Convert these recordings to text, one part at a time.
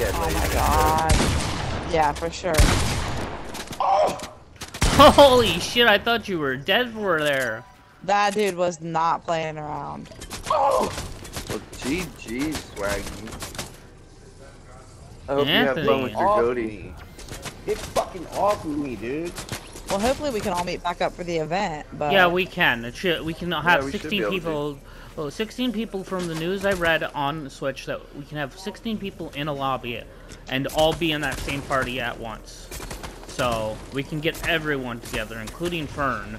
had Oh my god. Yeah, for sure. Oh! Holy shit, I thought you were dead for there. That dude was not playing around. Oh! Well, GG, Swaggy. I hope you have fun with Anthony. your Off goatee. me. Get fucking off of me, dude. Well, hopefully we can all meet back up for the event, but... Yeah, we can. It should, we can have we 16 be able to. people. Oh, 16 people from the news I read on Switch that we can have 16 people in a lobby and all be in that same party at once. So we can get everyone together, including Fern.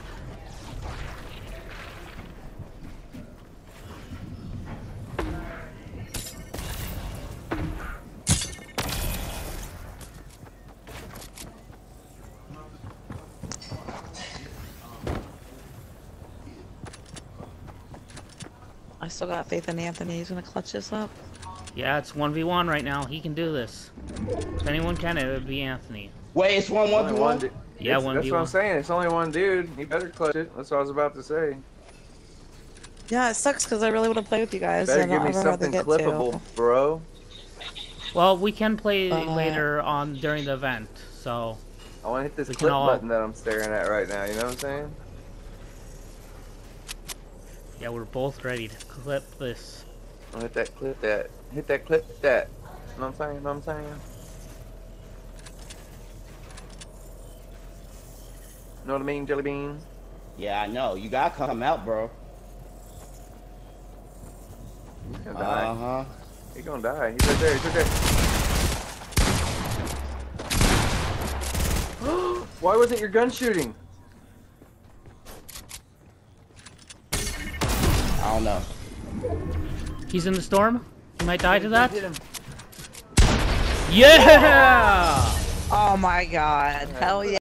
I still got faith in Anthony. He's gonna clutch this up. Yeah, it's 1v1 right now. He can do this. If anyone can, it would be Anthony. Wait, it's one one Only to one one. Yeah, That's- That's what 1v1. I'm saying. It's only one dude. He better clutch it. That's what I was about to say. Yeah, it sucks because I really want to play with you guys. Better give me something get clippable, to. bro. Well, we can play Uh, later on during the event. So I want to hit this clip all- button that I'm staring at right now. You know what I'm saying? Yeah, we're both ready to clip this. I want to hit that clip that. Hit that clip that. You know what I'm saying? You know what I'm saying? You Know what I mean, Jelly Bean? Yeah, I know. You gotta come out, bro. He's gonna Uh die. huh. He's gonna die. He's right there. He's right there. Why wasn't your gun shooting? Don't know. He's in the storm. He might die to that. Yeah! Oh my god. Hell yeah.